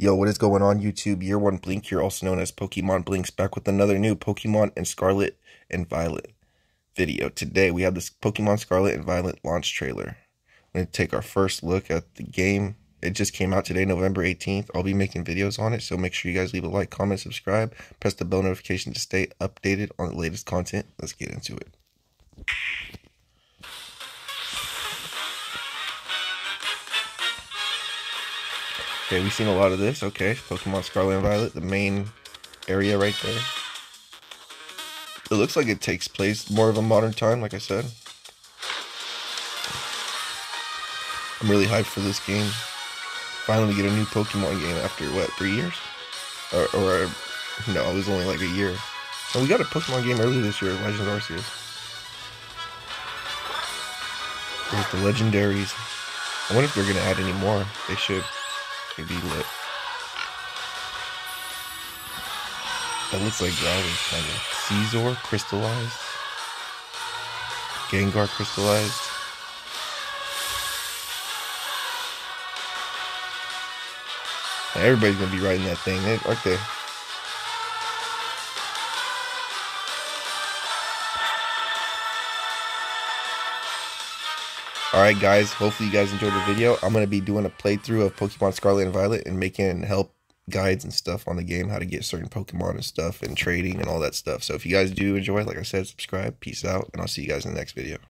Yo, what is going on YouTube? Year One Blink here, also known as Pokemon Blinks, back with another new Pokemon and Scarlet and Violet video. Today we have this Pokemon Scarlet and Violet launch trailer. I'm going to take our first look at the game. It just came out today, November 18th. I'll be making videos on it, so make sure you guys leave a like, comment, subscribe, press the bell notification to stay updated on the latest content. Let's get into it. Okay, we've seen a lot of this. Okay, Pokemon Scarlet and Violet, the main area right there. It looks like it takes place more of a modern time, like I said. I'm really hyped for this game. Finally get a new Pokemon game after, what, three years? Or, or no, it was only like a year. So we got a Pokemon game earlier this year, Legends Arceus. There's the legendaries. I wonder if they're going to add any more. They should be lit. That looks like Growlithe, kind of. Scizor crystallized. Gengar crystallized. Everybody's gonna be riding that thing, aren't they? Alright guys, hopefully you guys enjoyed the video. I'm going to be doing a playthrough of Pokemon Scarlet and Violet and making help guides and stuff on the game, how to get certain Pokemon and stuff and trading and all that stuff. So if you guys do enjoy, like I said, subscribe, peace out, and I'll see you guys in the next video.